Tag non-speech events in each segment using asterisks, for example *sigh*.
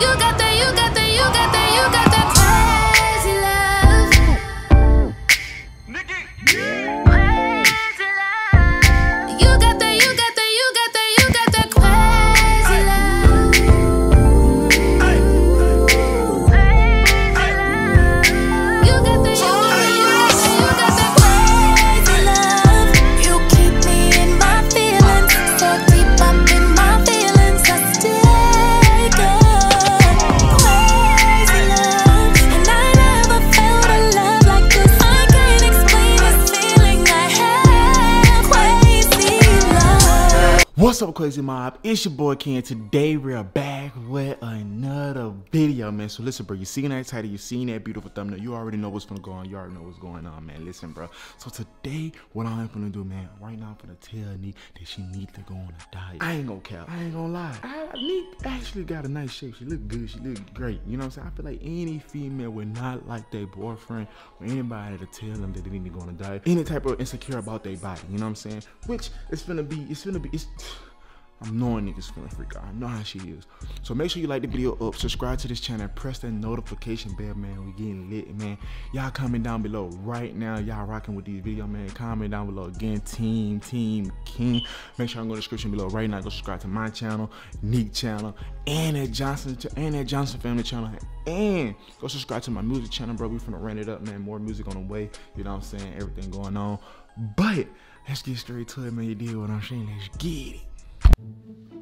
You got that, you got that, you got that, you got that What's up, Crazy Mob? It's your boy King. Today we're back with another video, man. So listen, bro. You seen that title? You seen that beautiful thumbnail? You already know what's gonna go on. You already know what's going on, man. Listen, bro. So today, what I'm gonna do, man? Right now, I'm gonna tell Nique that she needs to go on a diet. I ain't gonna cap. I ain't gonna lie. I, Nique actually got a nice shape. She look good. She look great. You know what I'm saying? I feel like any female would not like their boyfriend or anybody to tell them that they need to go on a diet. Any type of insecure about their body. You know what I'm saying? Which it's gonna be. It's gonna be. It's. I'm knowing niggas feeling freak out. I know how she is. So make sure you like the video up, subscribe to this channel, press that notification bell, man. We getting lit, man. Y'all comment down below right now. Y'all rocking with these videos, man. Comment down below again, team, team, king. Make sure I go in the description below right now. Go subscribe to my channel, Nique channel, and that Johnson and that Johnson family channel. And go subscribe to my music channel, bro. We finna run it up, man. More music on the way. You know what I'm saying? Everything going on. But let's get straight to it, man. You deal what I'm saying? Let's get it. Thank you.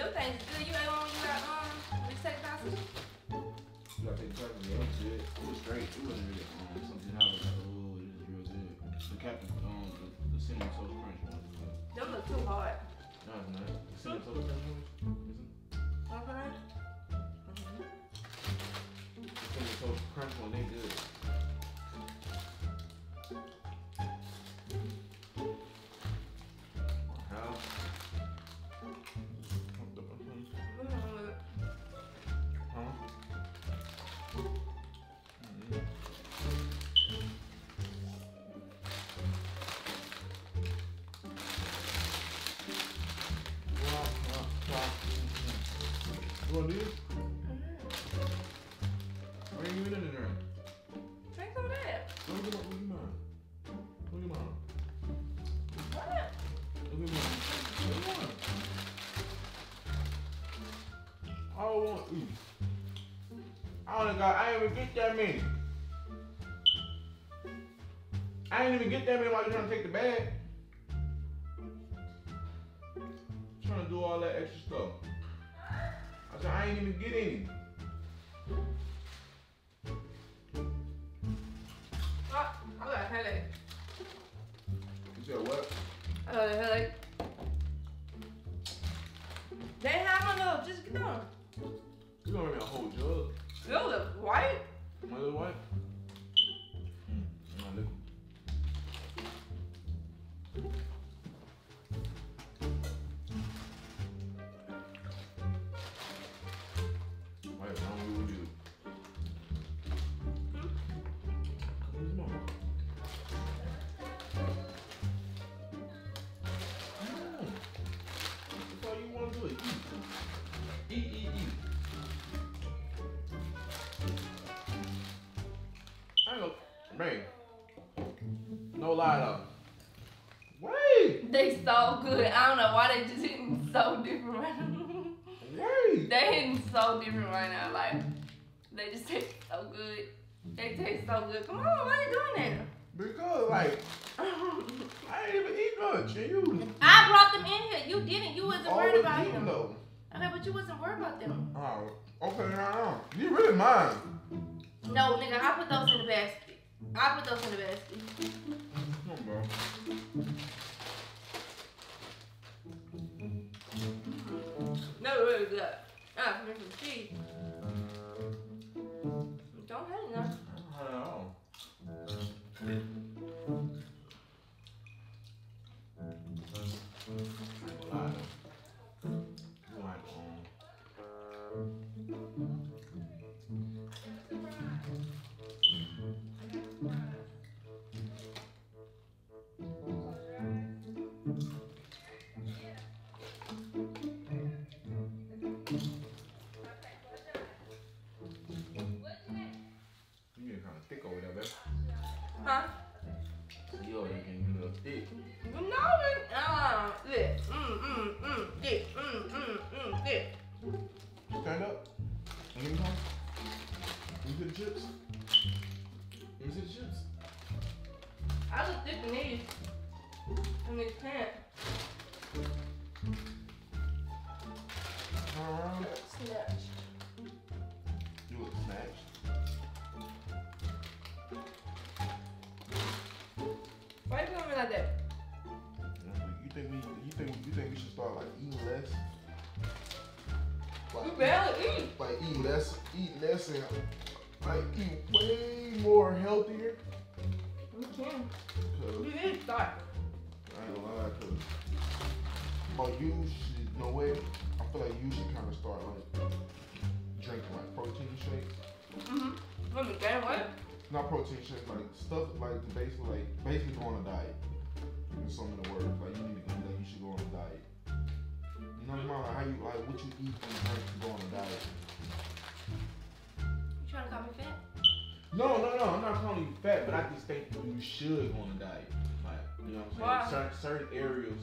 Them things good. You ate one when you got um the sex sausage? You gotta take the. Yeah, it was good. It was straight. It wasn't really um, something was like, oh, it is real good. The captain, um, the, the cinnamon toast crunch one was good. Them look too hard. That was nice. The cinnamon toast crunch I I ain't even get that many. I ain't even get that many while you're trying to take the bag. Trying to do all that extra stuff. I said, I ain't even get any. Oh, I got a headache. You said what? I got a headache. They have my little, just get down. You gonna make a whole jug. Still look white. My little No lie though. Wait, They so good. I don't know why they just hitting so different right now. wait. *laughs* they hitting so different right now. Like they just taste so good. They taste so good. Come on, why you doing that? Because like I ain't even eat much, and you? I brought them in here. You didn't. You wasn't worried about them. though. Okay, but you wasn't worried about them. Oh, okay, now you really mine. No, nigga, I put those in the basket. I put those in the basket. Bro. Like, eat. less, eat less, and like eat way more healthier. You can. Need to start. I ain't gonna lie, cause oh you should no way. I feel like you should kind of start like drinking like protein shakes. Mm-hmm. Let me weight. Not protein shakes, like stuff like basically like basically go on a diet. In some of the words, like you need to like you should go on a diet. You what mean? Like how you like what you eat and drink to go on a diet. You trying to call me fat? No, no, no. I'm not calling you fat, but I just think you should go on a diet. Like you know what I'm saying? Certain, certain areas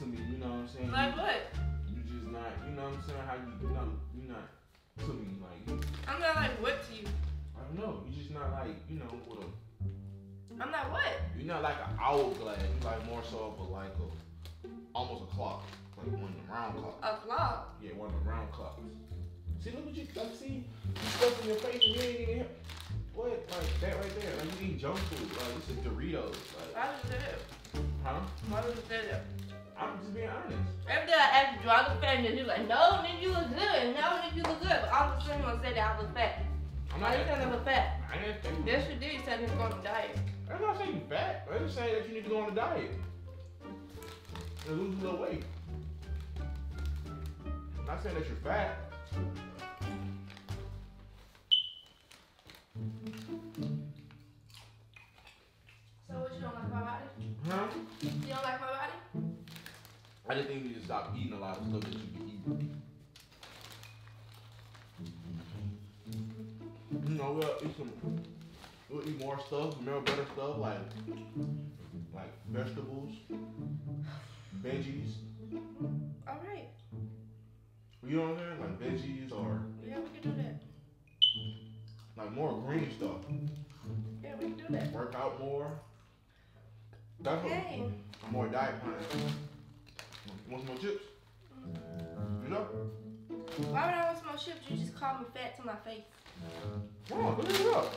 to me, you know what I'm saying? Like what? you just not, you know what I'm saying? How you, you know, you not to me like you, I'm not like what to you? I don't know. You just not like you know with a I'm not what? You're not like an hourglass. You're like more so of a like a almost a clock, like one of the round clocks. A vlog. Yeah, one of the round clocks. See, look what you like. See, you stuff in your face and you ain't even. What? Like that right there. Like you eating junk food. Like this is Doritos. Like, Why you say that? huh? Why you say that? I'm just being honest. Every day I ask you, I look fat? And you're like, no, nigga, you look good. No, nigga, you look good. But all of a sudden you want to say that I look fat. I'm Why not. you saying I look fat? I didn't think. Yes, you did. You said you go on a diet. I'm not saying you fat. I'm just saying that you need to go on a diet and lose a little weight. I'm not saying that you're fat. So what, you don't like my body? Huh? You don't like my body? I just think you need to stop eating a lot of stuff that you be eating. You know, we'll eat some, we'll eat more stuff, more better stuff like, like vegetables, veggies. All right. You know what I'm saying? Like veggies or Yeah, we can do that. like more green stuff. Yeah, we can do that. Work out more. That's what, Okay. more diet plan. Want some more chips? You know? Why would I want some more chips? You just call me fat to my face. Come on, look it up.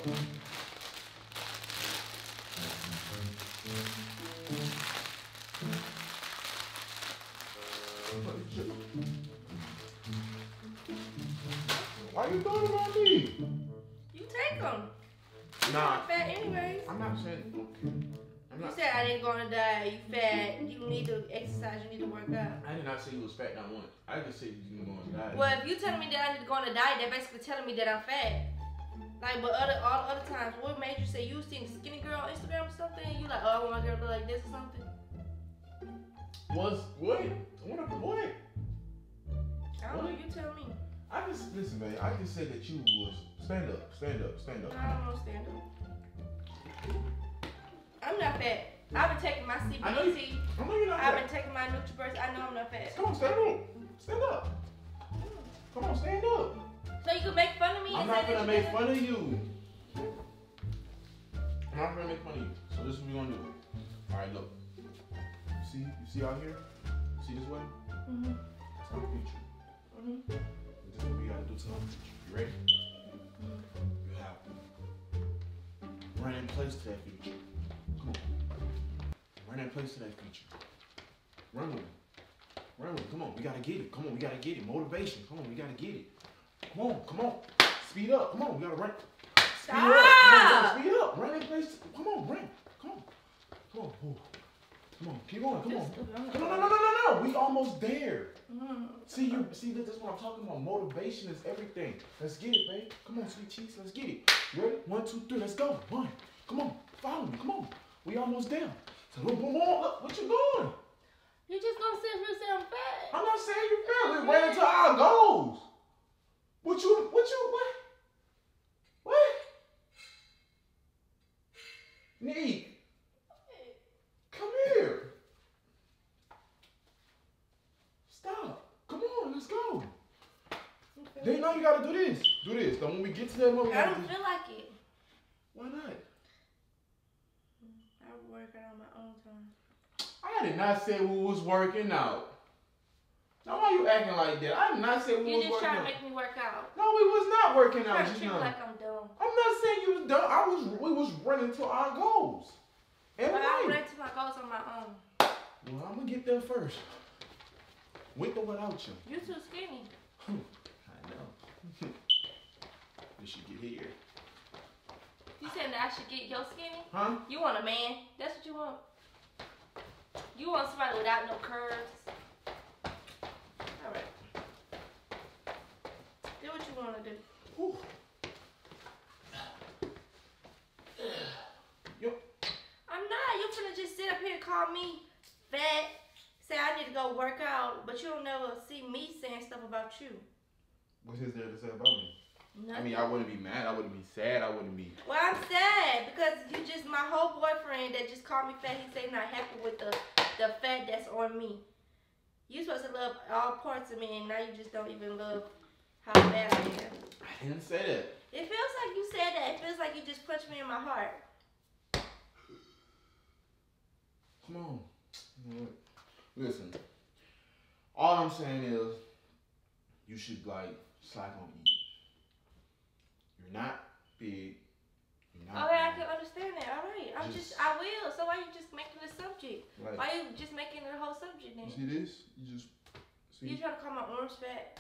not say you was fat not once. I just say you need to go on a diet. Well, if you telling me that I need to go on a diet, that basically telling me that I'm fat. Like, but other all other times, what made you say you seen skinny girl on Instagram or something? You like, oh, I want my girl to look like this or something? Was what? What? What? I don't what? know. You tell me. I just listen, man. I just said that you was stand up, stand up, stand up. I don't want stand up. I'm not fat. I've been taking my I know you- I know you're not. I've been taking my NutriBurst. I know I'm not fat. Come on, stand up, stand up. Come on, stand up. So you can make fun of me I'm not gonna make fun of you. I'm not gonna make fun of you. So this is what we gonna do. All right, look. See, you see out here. See this way? Mhm. That's our future. Mhm. This is what we gotta do to our future. You ready? You have to run in place to that future. Run in place to that future. Run with it. Run with it. Come on, we gotta get it. Come on, we gotta get it. Motivation. Come on, we gotta get it. Come on, come on. Speed up. Come on, we gotta run. Speed up. Come on, Stop. speed up. Run in place. Come on, run. Come on. Come on. Ooh. Come on, keep going. Come on. Come on, no, no, no, no, no. We almost there. Mhm. See you. See this is what I'm talking about. Motivation is everything. Let's get it, babe. Come on, sweet cheeks. Let's get it. You ready? One, two, three. Let's go. One. Come on. Follow me. Come on. We almost there. So boom, boom, boom. Look, what you doing? You just gonna sit here and say I'm fat? I'm not saying you failed. We ran into our goals. What you? What you? What? What? Nique, come here. Stop. Come on, let's go. They know you gotta do this. Do this. Then when we get to that moment, I don't feel like it. why not? I on my own time. I did not say we was working out. Now why you acting like that? I did not say we You was just working trying to make me work out. No, we was not working Trying out to just treat me now. like I'm dumb. I'm not saying you was done. I was we was running to our goals. And But I ran to my goals on my own. Well, I'm gonna get there first. With or without you. You too skinny. *laughs* I know. *laughs* you should get here. You said that I should get your skinny? Huh? You want a man? That's what you want. You want somebody without no curves. Alright. Do what you want to do. Whew. Yo, I'm not. You finna just sit up here and call me fat, say I need to go work out, but you don't never see me saying stuff about you. what's his there to say about me? I mean, I wouldn't be mad. I wouldn't be sad. I wouldn't be. Well, I'm sad because you just my whole boyfriend that just called me fat. He said not happy with the the fat that's on me. You supposed to love all parts of me, and now you just don't even love how bad I am. I didn't say that. It feels like you said that. It feels like you just punched me in my heart. Come on. You know what? Listen. All I'm saying is, you should like slack on eating. You're not big. You're not. Okay, I can understand that. All right, I'm just, Just- I will. So why you just making the subject? Like, Why you just making the whole subject then? you see this? You just You see. trying to call my arms fat?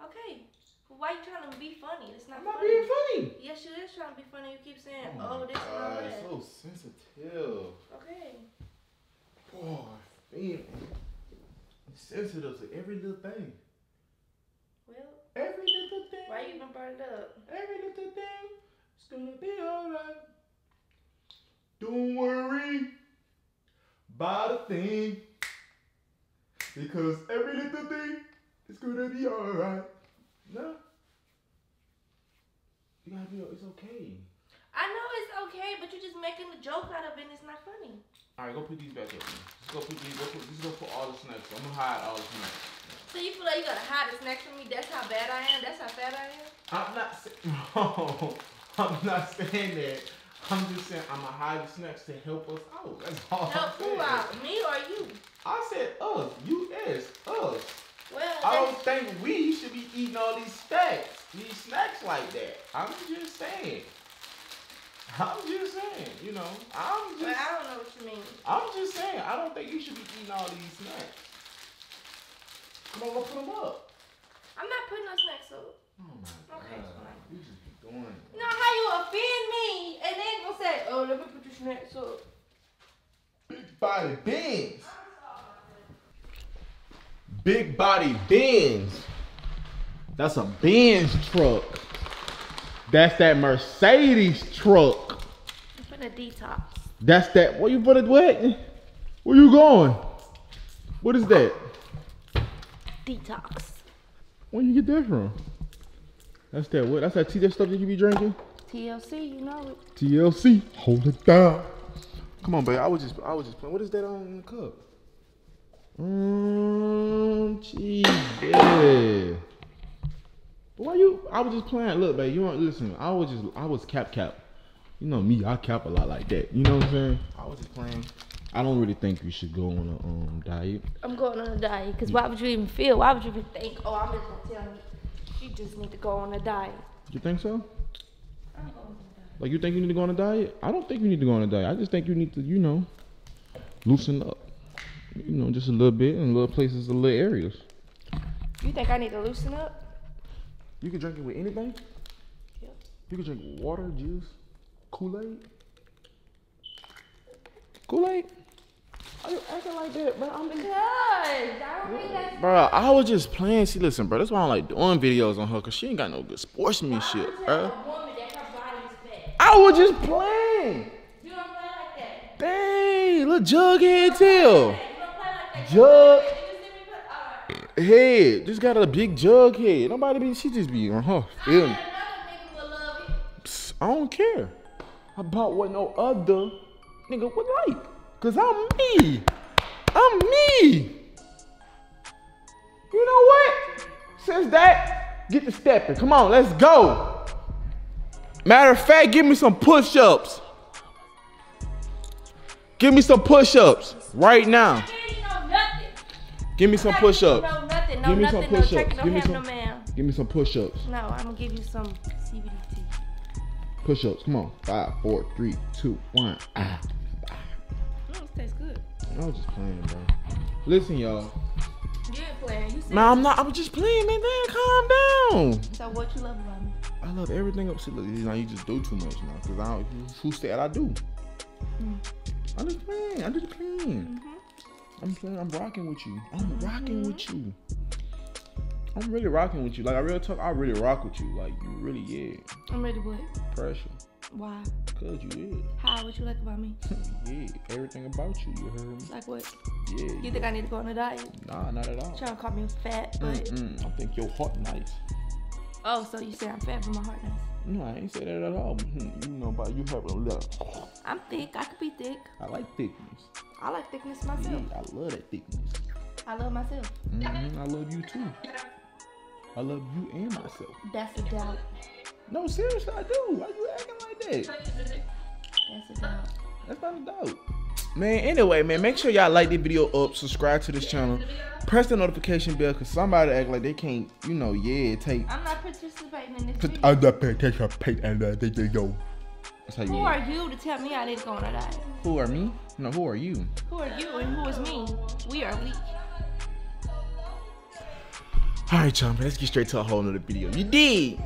Okay. Why you trying to be funny? It's not I'm not funny. being funny. Yes, you is trying to be funny. You keep saying, Oh, "Oh, this and all God, that." so sensitive. Okay. Oh, Boy, man, sensitive to every little thing. Well, thing. why you even brought it up? Every little thing is gonna be alright. Don't worry about a thing. Because every little thing is gonna be alright. No. You gotta be, it's okay. I know it's okay, but you're just making a joke out of it. and It's not funny. Alright, go put these back up. Just go put these, go put, just go put all the snacks. I'm gonna hide all the snacks. So you feel like you gotta hide the snacks from me? That's how bad I am. That's how fat I am. I'm not saying, *laughs* no, I'm not saying that. I'm just saying I'm gonna hide the snacks to help us out. That's all I'm who out? Me or you? I said us, you yes, us. Well, I don't think we should be eating all these snacks, these snacks like that. I'm just saying. I'm just saying, you know, I'm just, I don't know what you mean. I'm just saying, I don't think you should be eating all these snacks. Come on, go put them up. I'm not putting no snacks up. Oh my Okay, god, fine. you just be doing. No, how you offend me and then gonna say, "Oh, let me put the snacks up." Big body Benz. Big body Benz. That's a Benz truck. That's that Mercedes truck. I'm finna detox. That's that. Where you put it? What? Where you going? What is that? Detox. Where you get that from? That's that what? That's that tea that stuff that you be drinking? TLC, you know it. TLC. Hold it down. Come on, babe. I was just I was just playing. What is that on in the cup? Mmm, cheese. Yeah. Why you? I was just playing. Look, babe. You want listen? I was just I was cap cap. You know me. I cap a lot like that. You know what I'm saying? I was just playing. I don't really think you should go on a um diet. I'm going on a diet because why would you even feel? Why would you even think? Oh, I'm just gonna tell me. She just need to go on a diet. You think so? I'm going on a diet. Like you think you need to go on a diet? I don't think you need to go on a diet. I just think you need to, you know, loosen up. You know, just a little bit in little places, a little areas. You think I need to loosen up? You can drink it with anything. Yep. You can drink water, juice, Kool Aid. Kool Aid. Are oh, you acting like that, bro? I'm Because I don't think that's. Bro, I was just playing. See, listen, bro. That's why I don't like doing videos on her, cause she ain't got no good sportsmanship, I'm bro. a woman that her body is fat. I was just playing. You don't play like that. Dang, little jughead tail. You don't play like that. Jug. You see me put. Alright. head. Just got a big jug head. Nobody be. She just be on her film. Another nigga will love it. Psst, I don't care about what no other nigga would like. Cause I'm me. I'm me. You know what? Since that, get to stepping. Come on, let's go. Matter of fact, give me some push-ups. Give me some push-ups right now. You know nothing. Give me some push-ups. No nothing. No Give me some push-ups. Give me some- Give me some push-ups. No, I'm gonna give you some CBD tea. Push-ups. Come on. Five, four, three, two, one. Ah. Mm, tastes good. I was just playing, bro. Listen, y'all. You ain't playing. You said. Man, I'm not. I was just playing, man. Damn, calm down. So what you love about me? I love everything up. See, look, you know, you just do too much now. Cause I don't. Who said I do? I'm just playing. I'm just playing. I'm playing. I'm rocking with you. I'm rocking with you. I'm really rocking with you. Like I real talk. I really rock with you. Like you really, yeah. I'm ready to what? Pressure. Why? Cause you did. How? What you like about me? *laughs* yeah. Everything about you. You heard me. Like what? Yeah. You think I need to go on a diet? Nah, not at all. Trying to call me fat, but Mm-mm. I think your heart nice. oh, so you say I'm fat, but my heart nice. No, I ain't say that at all. Hmm, You know about you have a little. I'm thick. I could be thick. I like thickness. I like thickness Yeah, myself. I love that thickness. I love myself. Mm-hmm. I love you too. I love you and myself. That's a doubt. No, seriously, I do. Why you acting like that? That's a doubt. That's not a doubt. Man, anyway, man, make sure y'all like this video up, subscribe to this channel, press the notification bell, cause somebody act like they can't, you know, yeah, take. I'm not participating in this Put video. other attention, pay and uh, they they go. That's how you. Who are you to tell me I need to go on a diet? Who are me? No, who are you? Who are you and who is me? We are weak. All right, y'all, let's get straight to a whole nother video. You did.